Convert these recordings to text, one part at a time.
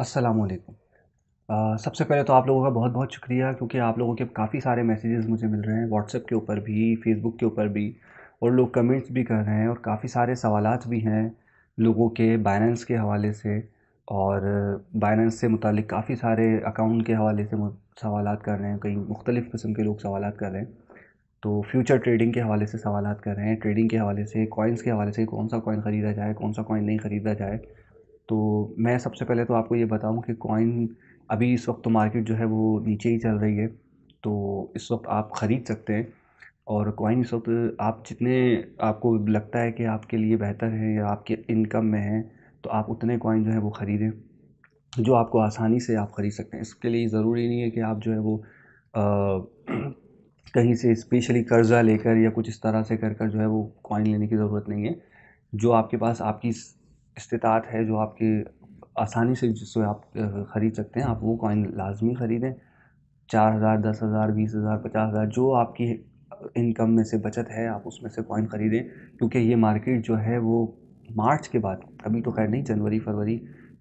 अस्सलामुअलैकुम अ, सबसे पहले तो आप लोगों का बहुत-बहुत शुक्रिया क्योंकि आप लोगों के काफ़ी सारे मैसेजेस मुझे मिल रहे हैं व्हाट्सएप के ऊपर भी, फेसबुक के ऊपर भी और लोग कमेंट्स भी कर रहे हैं और काफ़ी सारे सवाल भी हैं लोगों के बायनेंस के हवाले से और बायनेंस से मुतालिक काफ़ी सारे अकाउंट के हवाले से सवाल कर रहे हैं, कई मुख्तलिफ़ किस्म के लोग सवाल कर रहे हैं। तो फ्यूचर ट्रेडिंग के हवाले से सवाल कर रहे हैं, ट्रेडिंग के हवाले से, कॉइन्स के हवाले से कौन-सा कॉइन ख़रीदा जाए, कौन-सा कॉइन नहीं ख़रीदा जाए। तो मैं सबसे पहले तो आपको ये बताऊँ कि कॉइन अभी इस वक्त तो मार्केट जो है वो नीचे ही चल रही है तो इस वक्त आप ख़रीद सकते हैं। और कॉइन इस वक्त आप जितने आपको लगता है कि आपके लिए बेहतर है या आपके इनकम में है तो आप उतने कॉइन जो है वो ख़रीदें जो आपको आसानी से आप ख़रीद सकते हैं। इसके लिए ज़रूरी नहीं है कि आप जो है वो आ, कहीं से स्पेशली कर्ज़ा लेकर या कुछ इस तरह से कर कर जो है वो कॉइन लेने की ज़रूरत नहीं है। जो आपके पास आपकी इस्तात है जो आपके आसानी से जिससे आप ख़रीद सकते हैं, आप वो कॉइन लाजमी ख़रीदें। चार हज़ार, दस हज़ार, बीस हज़ार, पचास हज़ार, जो आपकी इनकम में से बचत है, आप उसमें से कॉइन ख़रीदें। क्योंकि ये मार्केट जो है वो मार्च के बाद, अभी तो खैर नहीं, जनवरी, फरवरी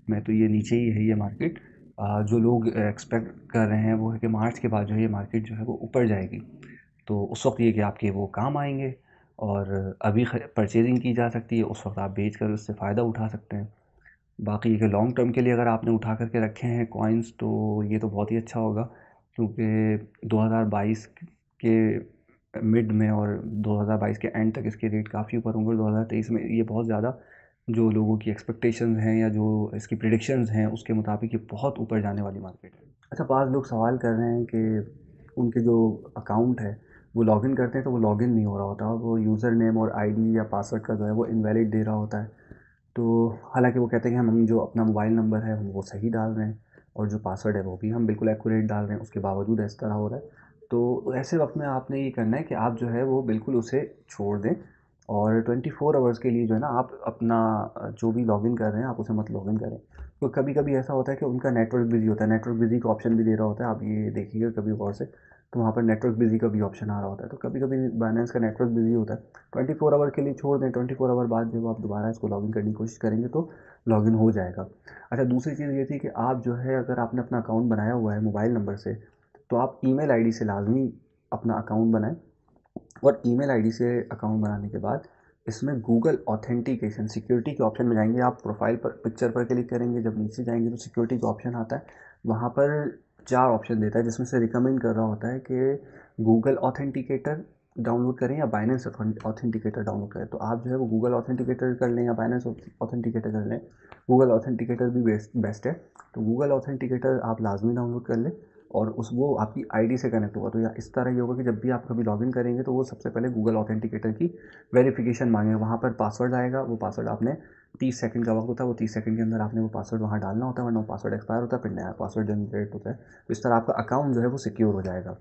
में तो ये नीचे ही है ये मार्केट जो लोग एक्सपेक्ट कर रहे हैं वो है कि मार्च के बाद जो है ये मार्केट जो है वो ऊपर जाएगी। तो उस वक्त ये कि आपके वो काम आएँगे। और अभी परचेजिंग की जा सकती है, उस वक्त आप बेच कर उससे फ़ायदा उठा सकते हैं। बाकी के लॉन्ग टर्म के लिए अगर आपने उठा करके रखे हैं कॉइन्स तो ये तो बहुत ही अच्छा होगा, क्योंकि 2022 के मिड में और 2022 के एंड तक इसके रेट काफ़ी ऊपर होंगे। 2023 में ये बहुत ज़्यादा जो लोगों की एक्सपेक्टेशंस हैं या जो इसकी प्रिडिक्शंस हैं, उसके मुताबिक ये बहुत ऊपर जाने वाली मार्केट है। अच्छा पाँच लोग सवाल कर रहे हैं कि उनके जो अकाउंट है वो लॉगिन करते हैं तो वो लॉगिन नहीं हो रहा होता। वो यूज़र नेम और आईडी या पासवर्ड का जो है वो इनवैलिड दे रहा होता है। तो हालाँकि वो कहते हैं कि हम जो अपना मोबाइल नंबर है, हम वो सही डाल रहे हैं और जो पासवर्ड है वो भी हम बिल्कुल एक्यूरेट डाल रहे हैं, उसके बावजूद इस तरह हो रहा है। तो ऐसे वक्त में आपने ये करना है कि आप जो है वो बिल्कुल उसे छोड़ दें। और 24 फोर आवर्स के लिए जो है ना, आप अपना जो भी लॉगिन कर रहे हैं, आप उसे मत लॉगिन करें। तो कभी कभी ऐसा होता है कि उनका नेटवर्क बिज़ी होता है नेटवर्क बिज़ी का ऑप्शन भी दे रहा होता है, आप ये देखिएगा कभी गौर से तो वहाँ पर नेटवर्क बिज़ी का भी ऑप्शन आ रहा होता है। तो कभी कभी बाइनेंस का नेटवर्क बिज़ी होता है। ट्वेंटी फोर आवर के लिए छोड़ दें, ट्वेंटी फोर आवर बाद जब आप दोबारा इसको लॉगिन करने की कोशिश करेंगे तो लॉगिन हो जाएगा। अच्छा दूसरी चीज़ ये थी कि आप जो है, अगर आपने अपना अकाउंट बनाया हुआ है मोबाइल नंबर से तो आप ईमेल आईडी से लाजमी अपना अकाउंट बनाएँ। और ईमेल आईडी से अकाउंट बनाने के बाद इसमें गूगल ऑथेंटिकेशन सिक्योरिटी के ऑप्शन में जाएँगे। आप प्रोफ़ाइल पर पिक्चर पर क्लिक करेंगे, जब नीचे जाएँगे तो सिक्योरिटी का ऑप्शन आता है। वहाँ पर चार ऑप्शन देता है, जिसमें से रिकमेंड कर रहा होता है कि गूगल ऑथेंटिकेटर डाउनलोड करें या बाइनेंस ऑथेंटिकेटर डाउनलोड करें। तो आप जो है वो गूगल ऑथेंटिकेटर कर लें या बाइनेंस ऑथेंटिकेटर कर लें। गूगल ऑथेंटिकेटर भी बेस्ट बेस्ट है। तो गूगल ऑथेंटिकेटर आप लाजमी डाउनलोड कर लें। और उस वो आपकी आईडी से कनेक्ट होगा तो या इस तरह ये होगा कि जब भी आप कभी लॉगिन करेंगे तो वो सबसे पहले गूगल ऑथेंटिकेटर की वेरिफिकेशन मांगेगा। वहाँ पर पासवर्ड आएगा, वो पासवर्ड आपने तीस सेकंड का वक्त होता है, वो तीस सेकंड के अंदर आपने वो पासवर्ड वहाँ डालना होता है, वरना वो पासवर्ड एक्सपायर होता है, फिर नया पासवर्ड जनरेट होता है। तो इस तरह आपका अकाउंट जो है वो सिक्योर हो जाएगा।